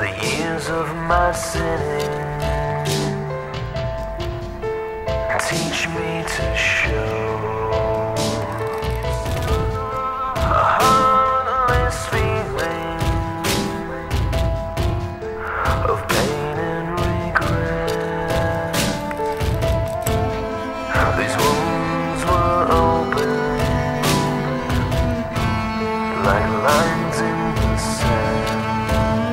The years of my sinning teach me to show. my lines in the sand.